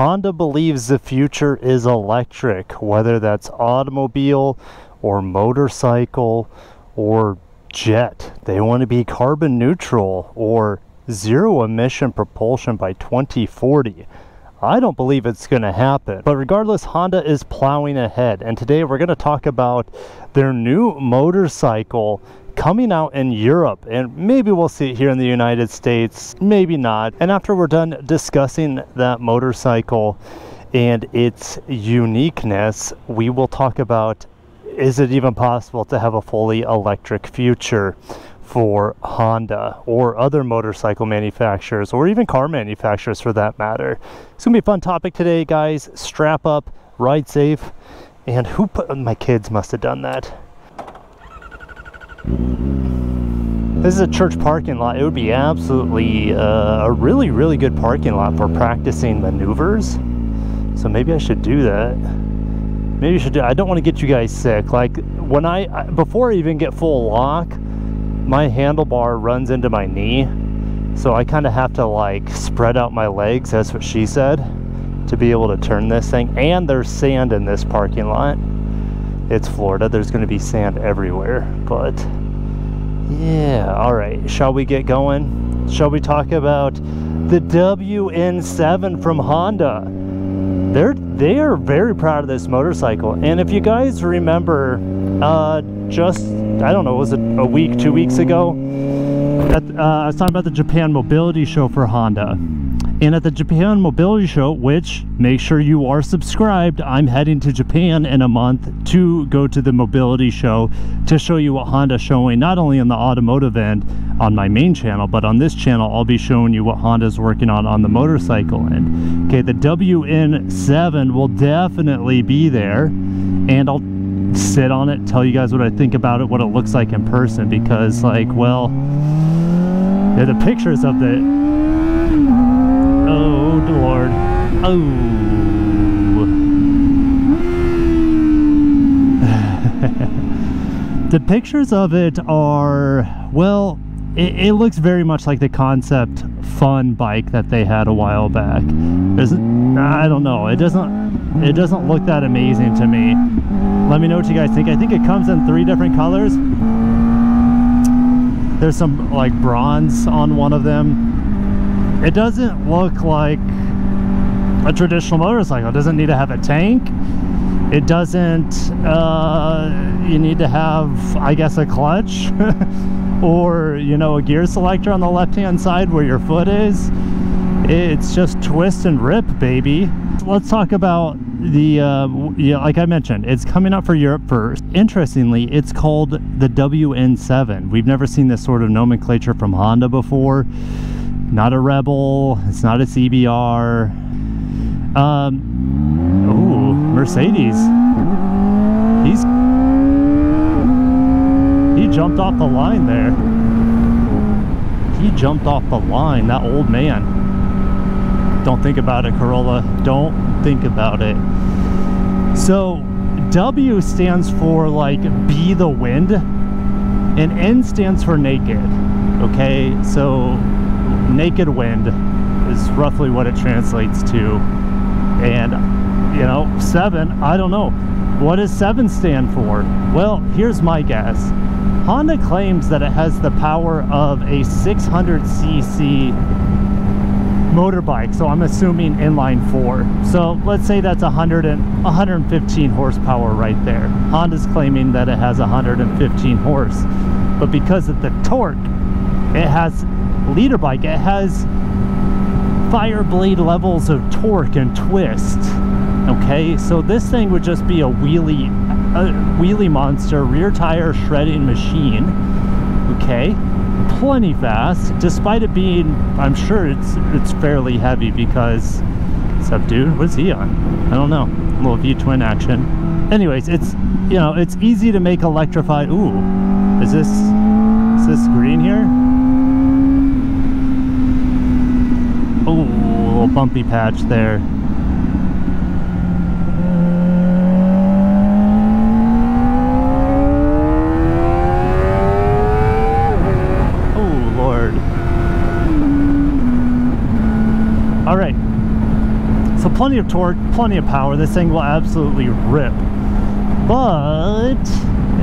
Honda believes the future is electric, whether that's automobile or motorcycle or jet. They want to be carbon neutral or zero emission propulsion by 2040. I don't believe it's going to happen. But regardless, Honda is plowing ahead. And today we're going to talk about their new motorcycle coming out in Europe. And maybe we'll see it here in the United States, maybe not. And after we're done discussing that motorcycle and its uniqueness, we will talk about is it even possible to have a fully electric future? for Honda or other motorcycle manufacturers or even car manufacturers for that matter. It's gonna be a fun topic today, guys. Strap up, ride safe, and who put my kids must have done that. This is a church parking lot. It would be absolutely uh, a really, really good parking lot for practicing maneuvers. So maybe I should do that. Maybe I should do. I don't want to get you guys sick. Like when I before I even get full lock, my handlebar runs into my knee so I kind of have to like spread out my legs that's what she said to be able to turn this thing and there's sand in this parking lot it's Florida. There's going to be sand everywhere but yeah all right. Shall we get going? Shall we talk about the WN7 from Honda? They're they are very proud of this motorcycle. And if you guys remember uh, just I don't know, was it a week, two weeks ago? At, uh, I was talking about the Japan Mobility Show for Honda. And at the Japan Mobility Show, which make sure you are subscribed, I'm heading to Japan in a month to go to the Mobility Show to show you what Honda's showing, not only on the automotive end on my main channel, but on this channel, I'll be showing you what Honda's working on on the motorcycle end. Okay, the WN7 will definitely be there, and I'll sit on it, tell you guys what I think about it, what it looks like in person, because like, well, yeah, the pictures of the, oh Lord, oh. the pictures of it are, well, it, it, looks very much like the concept fun bike that they had a while back. I don't know, it doesn't, it doesn't look that amazing to me. Let me know what you guys think. I think it comes in three different colors. There's some like bronze on one of them. It doesn't look like a traditional motorcycle. It doesn't need to have a tank. It doesn't, uh, you need to have, I guess, a clutch or, you know, a gear selector on the left-hand side where your foot is. It's just twist and rip, baby. Let's talk about the uh, yeah like i mentioned it's coming out for europe first interestingly it's called the wn7 we've never seen this sort of nomenclature from honda before not a rebel it's not a cbr um ooh mercedes he's he jumped off the line there he jumped off the line that old man don't think about it, Corolla. Don't think about it. So W stands for like be the wind and N stands for naked. Okay, so naked wind is roughly what it translates to. And you know, seven, I don't know. What does seven stand for? Well, here's my guess. Honda claims that it has the power of a 600cc motorbike so I'm assuming inline four so let's say that's 100 and 115 horsepower right there Honda's claiming that it has 115 horse but because of the torque it has liter bike it has Fireblade levels of torque and twist okay so this thing would just be a wheelie a wheelie monster rear tire shredding machine okay plenty fast, despite it being, I'm sure it's it's fairly heavy because, what's dude, what's he on? I don't know, a little V-twin action. Anyways, it's, you know, it's easy to make electrified, ooh, is this, is this green here? Oh, a little bumpy patch there. Oh lord. Alright. So plenty of torque, plenty of power. This thing will absolutely rip. But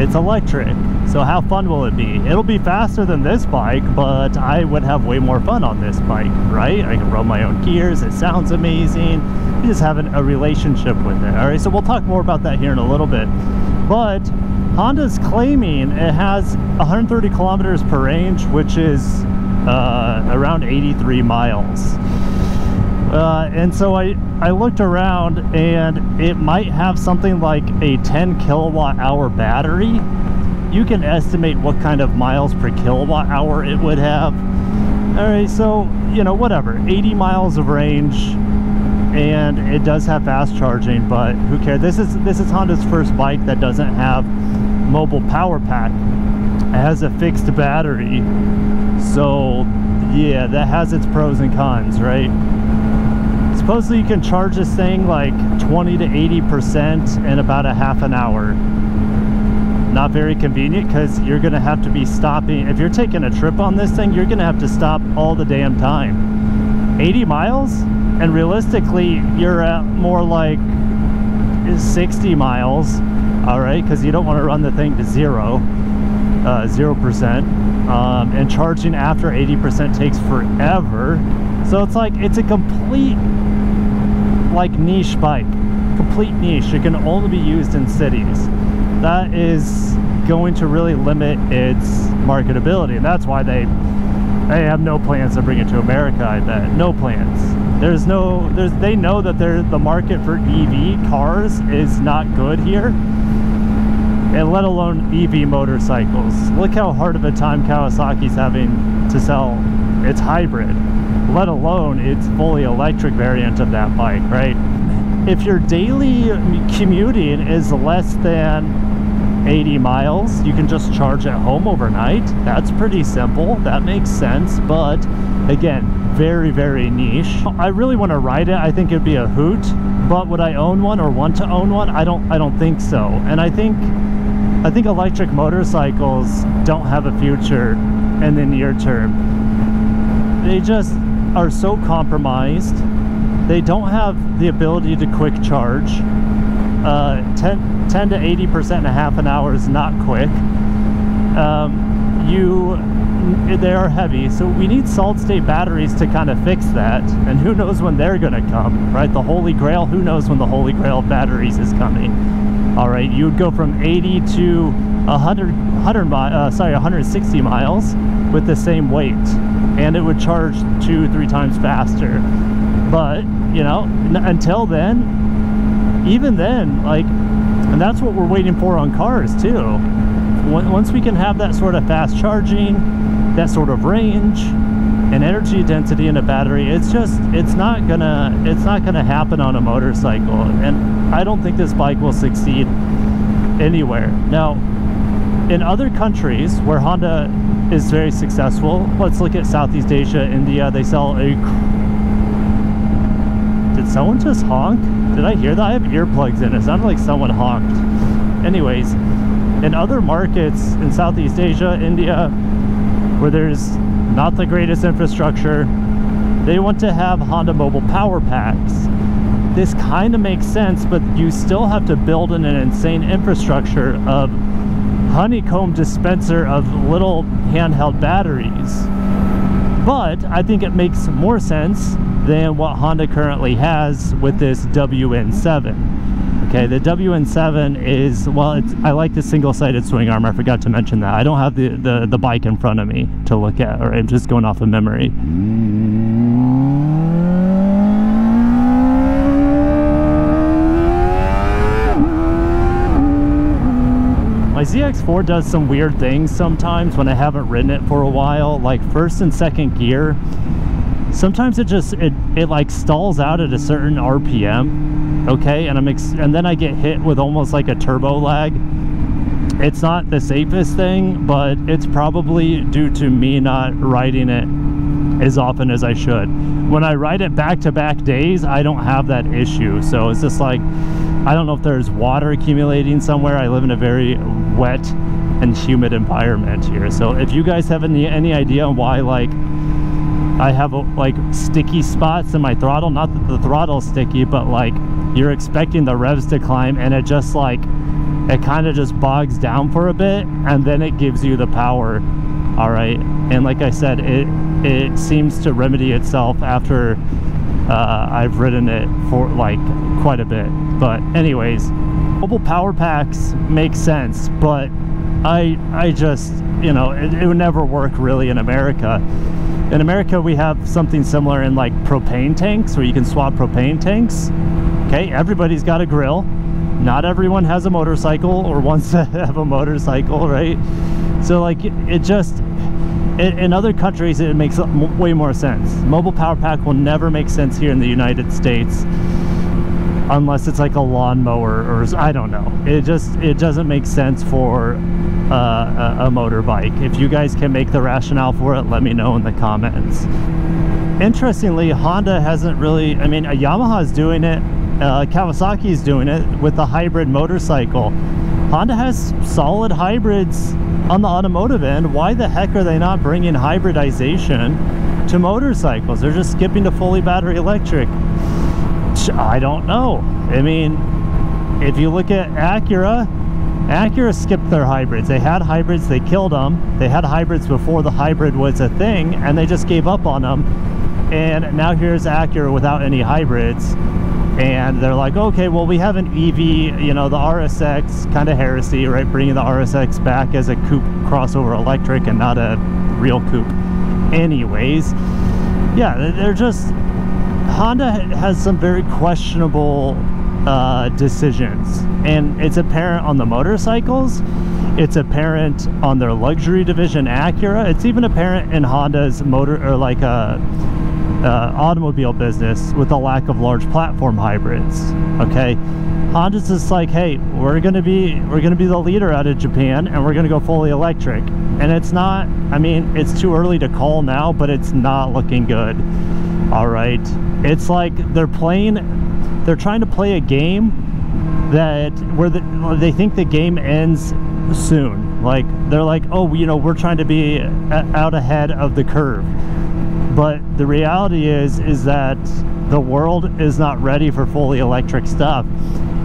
it's electric. So how fun will it be? It'll be faster than this bike, but I would have way more fun on this bike, right? I can run my own gears. It sounds amazing. You just have a relationship with it. All right, so we'll talk more about that here in a little bit. But Honda's claiming it has 130 kilometers per range, which is uh, around 83 miles. Uh, and so I, I looked around and it might have something like a 10 kilowatt hour battery. You can estimate what kind of miles per kilowatt hour it would have. All right, so, you know, whatever, 80 miles of range and it does have fast charging, but who cares? This is, this is Honda's first bike that doesn't have mobile power pack. It has a fixed battery. So yeah, that has its pros and cons, right? supposedly you can charge this thing like 20 to 80 percent in about a half an hour not very convenient because you're gonna have to be stopping. If you're taking a trip on this thing you're gonna have to stop all the damn time. 80 miles? And realistically you're at more like 60 miles all right? Because you don't want to run the thing to zero uh, zero percent um, and charging after 80 percent takes forever. So it's like it's a complete like niche bike complete niche. It can only be used in cities that is going to really limit its marketability and that's why they they have no plans to bring it to America I bet. No plans. There's no there's they know that they the market for EV cars is not good here and let alone EV motorcycles. Look how hard of a time Kawasaki's having to sell its hybrid let alone its fully electric variant of that bike, right? If your daily commuting is less than 80 miles, you can just charge at home overnight. That's pretty simple. That makes sense. But again, very, very niche. I really want to ride it. I think it'd be a hoot. But would I own one or want to own one? I don't I don't think so. And I think I think electric motorcycles don't have a future in the near term. They just are so compromised. They don't have the ability to quick charge. Uh, 10, 10 to 80% in a half an hour is not quick. Um, you, they are heavy, so we need solid state batteries to kind of fix that. And who knows when they're to come, right? The Holy Grail, who knows when the Holy Grail of batteries is coming. All right, you would go from 80 to 100, 100 uh, sorry, 160 miles with the same weight and it would charge two three times faster but you know until then even then like and that's what we're waiting for on cars too once we can have that sort of fast charging that sort of range and energy density in a battery it's just it's not gonna it's not gonna happen on a motorcycle and i don't think this bike will succeed anywhere now in other countries where honda is very successful. Let's look at Southeast Asia, India. They sell a... Did someone just honk? Did I hear that? I have earplugs in. It sounded like someone honked. Anyways, in other markets in Southeast Asia, India, where there's not the greatest infrastructure, they want to have Honda mobile power packs. This kind of makes sense, but you still have to build in an insane infrastructure of honeycomb dispenser of little handheld batteries. But I think it makes more sense than what Honda currently has with this WN7. Okay, the WN7 is, well, I like the single-sided swing arm. I forgot to mention that. I don't have the, the, the bike in front of me to look at, or I'm just going off of memory. My ZX4 does some weird things sometimes when I haven't ridden it for a while, like first and second gear. Sometimes it just, it, it like stalls out at a certain RPM, okay? And I'm and then I get hit with almost like a turbo lag. It's not the safest thing, but it's probably due to me not riding it as often as I should. When I ride it back-to-back -back days, I don't have that issue. So it's just like, I don't know if there's water accumulating somewhere. I live in a very wet and humid environment here. So if you guys have any, any idea why like I have like sticky spots in my throttle. Not that the throttle's sticky, but like you're expecting the revs to climb and it just like, it kind of just bogs down for a bit and then it gives you the power. All right. And like I said, it, it seems to remedy itself after uh, I've ridden it for like quite a bit. But anyways, mobile power packs make sense, but I I just you know it, it would never work really in America. In America, we have something similar in like propane tanks where you can swap propane tanks. Okay, everybody's got a grill. Not everyone has a motorcycle or wants to have a motorcycle, right? So like it just in other countries it makes way more sense mobile power pack will never make sense here in the united states unless it's like a lawnmower or I don't know. It just it doesn't make sense for uh, a, a motorbike. If you guys can make the rationale for it, let me know in the comments. Interestingly, Honda hasn't really. I mean, Yamaha is doing it. Uh, Kawasaki is doing it with the hybrid motorcycle. Honda has solid hybrids on the automotive end. Why the heck are they not bringing hybridization to motorcycles? They're just skipping to fully battery electric. I don't know. I mean, if you look at Acura, Acura skipped their hybrids. They had hybrids, they killed them. They had hybrids before the hybrid was a thing, and they just gave up on them. And now here's Acura without any hybrids. And they're like, okay, well, we have an EV, you know, the RSX, kind of heresy, right? Bringing the RSX back as a coupe crossover electric and not a real coupe. Anyways, yeah, they're just Honda has some very questionable uh, decisions and it's apparent on the motorcycles. It's apparent on their luxury division Acura. It's even apparent in Honda's motor or like a uh, uh, automobile business with a lack of large platform hybrids okay? Honda's just like hey we're gonna be we're gonna be the leader out of Japan and we're gonna go fully electric. And it's not I mean it's too early to call now but it's not looking good all right? It's like they're playing they're trying to play a game that where the, they think the game ends soon. Like they're like oh you know we're trying to be out ahead of the curve. But the reality is is that the world is not ready for fully electric stuff.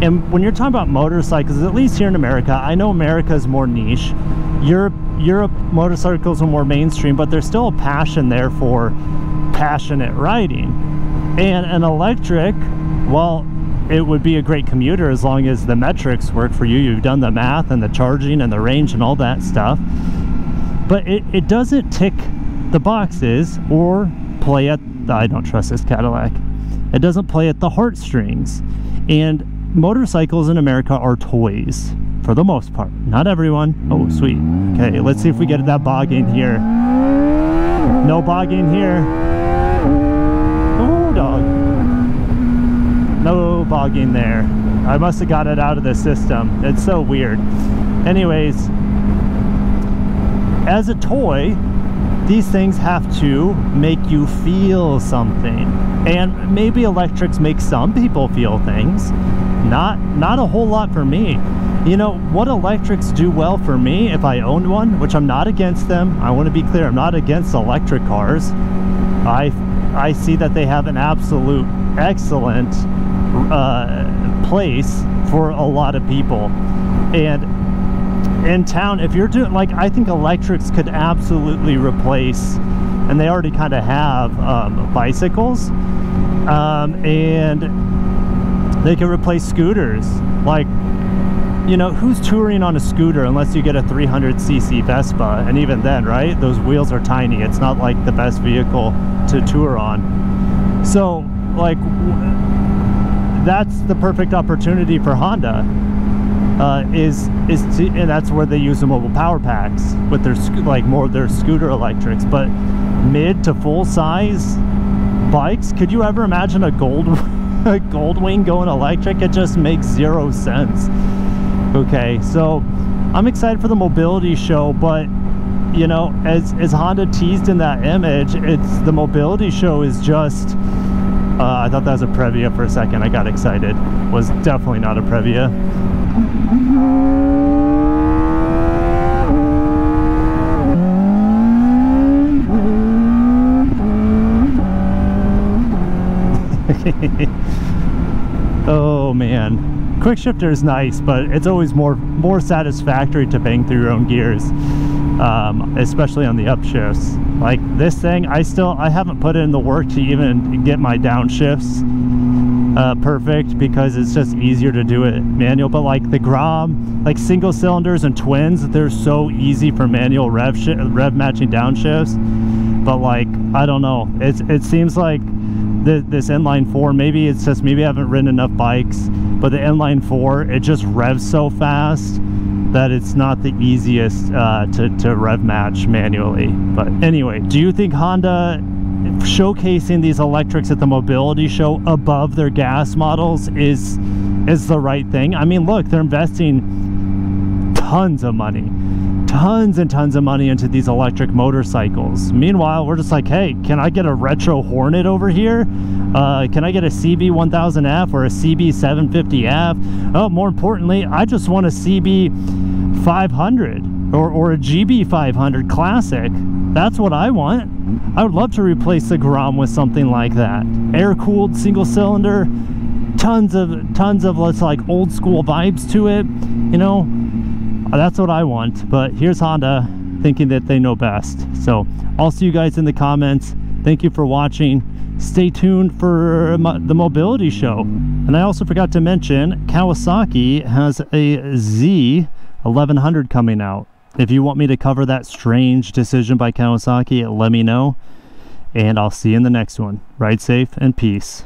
And when you're talking about motorcycles at least here in america i know america is more niche. Europe europe motorcycles are more mainstream but there's still a passion there for passionate riding. And an electric, well, it would be a great commuter as long as the metrics work for you. You've done the math and the charging and the range and all that stuff. But it, it doesn't tick the boxes or play at, I don't trust this Cadillac. It doesn't play at the heartstrings. And motorcycles in America are toys for the most part. Not everyone. Oh, sweet. Okay, let's see if we get that bog in here. No bog in here. No bogging there. I must have got it out of the system. It's so weird. Anyways, as a toy, these things have to make you feel something. And maybe electrics make some people feel things. Not not a whole lot for me. You know, what electrics do well for me if I owned one, which I'm not against them. I want to be clear, I'm not against electric cars. I I see that they have an absolute excellent uh, place for a lot of people. And in town, if you're doing, like, I think electrics could absolutely replace, and they already kind of have, um, bicycles. Um, and they can replace scooters. Like, you know, who's touring on a scooter unless you get a 300cc Vespa? And even then, right? Those wheels are tiny. It's not like the best vehicle to tour on. So, like, that's the perfect opportunity for Honda. Uh, is is to, and that's where they use the mobile power packs with their like more of their scooter electrics. But mid to full size bikes, could you ever imagine a gold a Goldwing going electric? It just makes zero sense. Okay, so I'm excited for the mobility show, but you know, as as Honda teased in that image, it's the mobility show is just uh, I thought that was a Previa for a second. I got excited. Was definitely not a Previa. oh man. Quick shifter is nice, but it's always more more satisfactory to bang through your own gears, um, especially on the upshifts. Like this thing, I still I haven't put in the work to even get my downshifts uh, perfect because it's just easier to do it manual. But like the Grom, like single cylinders and twins, they're so easy for manual rev rev matching downshifts. But like I don't know, it's it seems like the, this inline four maybe it's just maybe I haven't ridden enough bikes but the inline four it just revs so fast that it's not the easiest uh, to, to rev match manually but anyway do you think Honda showcasing these electrics at the mobility show above their gas models is is the right thing I mean look they're investing tons of money tons and tons of money into these electric motorcycles. Meanwhile, we're just like, hey, can I get a retro Hornet over here? Uh, can I get a CB 1000F or a CB 750F? Oh, more importantly, I just want a CB 500 or, or a GB 500 Classic. That's what I want. I would love to replace the Grom with something like that. Air-cooled single cylinder, tons of tons of let's like old school vibes to it, you know that's what I want. But here's Honda thinking that they know best. So I'll see you guys in the comments. Thank you for watching. Stay tuned for the mobility show. And I also forgot to mention Kawasaki has a Z 1100 coming out. If you want me to cover that strange decision by Kawasaki, let me know. And I'll see you in the next one. Ride safe and peace.